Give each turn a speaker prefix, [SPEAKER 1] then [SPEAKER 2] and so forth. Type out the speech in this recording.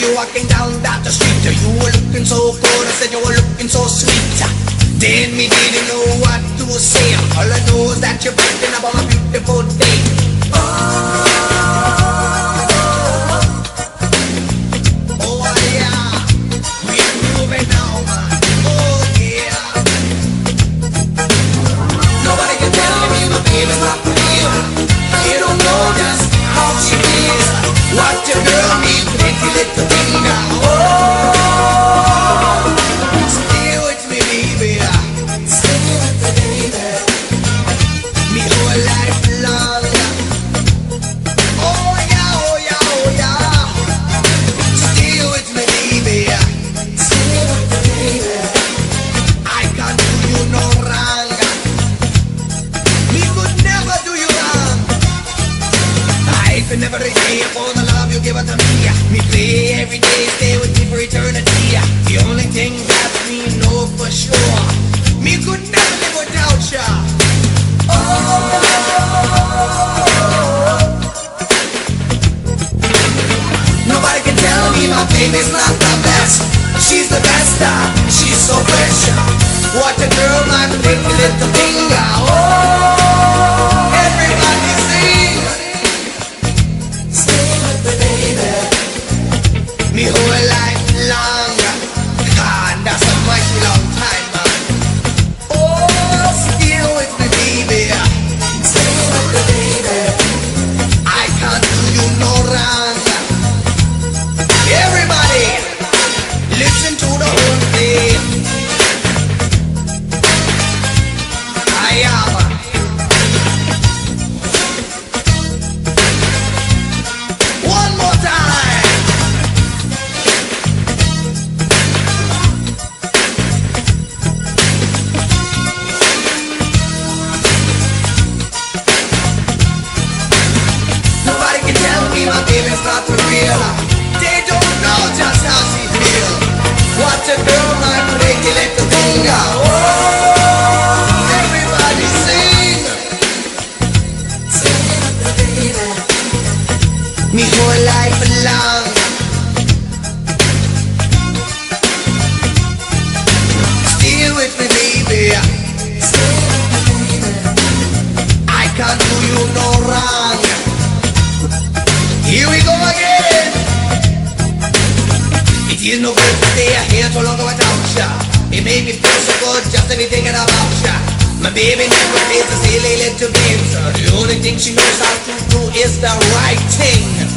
[SPEAKER 1] You walking down that the street. You were looking so good, I said you were looking so sweet. Then me didn't know what to say. All I know is that you're thinking about a beautiful day I never repay for the love you give it to me. Me play every day, stay with me for eternity. The only thing that we know for sure, me could never live without ya. Oh. Nobody can tell me my baby's not the best. She's the best, uh, Am. One more time. Nobody can tell me my not. Long. Stay with me, baby. I can't do you no wrong. Here we go again. It is no good to stay here too long without ya. It made me feel so good just to be thinking about ya. My baby never plays the silly little games. The only thing she knows how to do is the right thing.